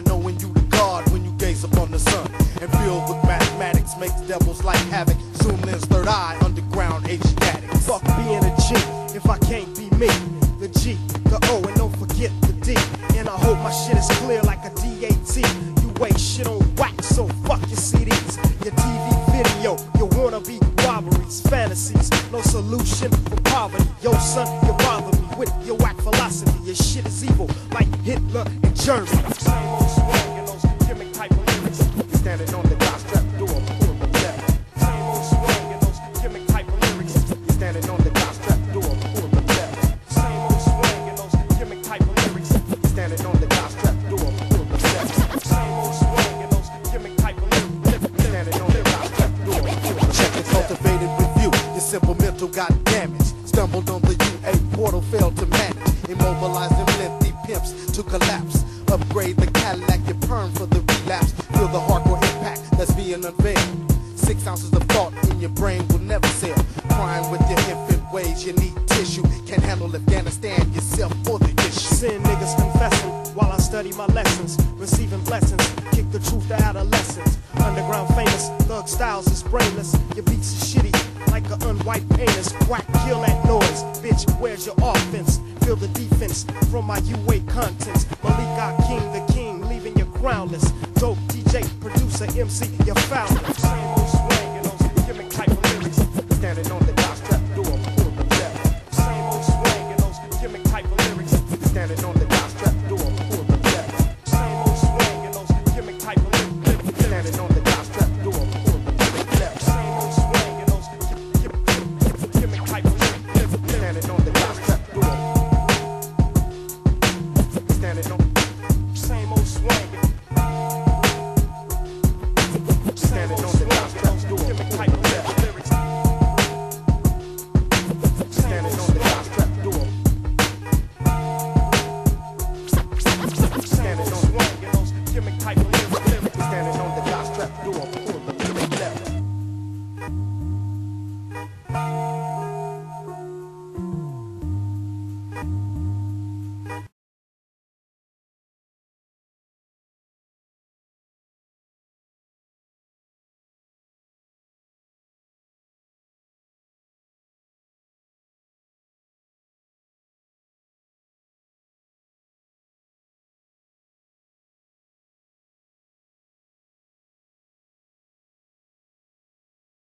I know when you the God when you gaze upon the sun. And filled with mathematics makes devils like havoc. Zoom lens, third eye, underground Asiatic. Fuck being a G if I can't be me. The G, the O, and don't forget the D. And I hope my shit is clear like a DAT. You wait shit on wax, so fuck your CDs, your TV video, your wannabe robberies, fantasies. No solution for poverty. Yo, son, your with your whack philosophy. Your shit is evil like Hitler and Germany. Same old swag and those gimmick type of lyrics. Standing on the dock strap door, pull the lever. Same old swag and those gimmick type of lyrics. You're standing on the dock strap door, pull the lever. Same old swag and those gimmick type of lyrics. Standing on the dock door, pull the lever. Same old swag and those gimmick type of lyrics. Standing on the dock strap door, pull the Check the cultivated review. Your simple mental got damaged. Stumbled on the portal, failed to manage. Immobilizing lengthy pimps to collapse. Upgrade the Cadillac, your perm for the relapse. Feel the hardcore impact that's being unveiled. Six ounces of thought in your brain will never sell. Crying with your infant ways, you need tissue. Can't handle Afghanistan yourself for the issue. Sin niggas confessing while I study my lessons. Receiving blessings, kick the truth to adolescence. Underground famous, thug styles is brainless. Your unwiped anus. Quack, kill that noise. Bitch, where's your offense? Feel the defense from my UA contents. Malik King, the king, leaving you groundless. Dope DJ, producer, MC, you're foul. Bye.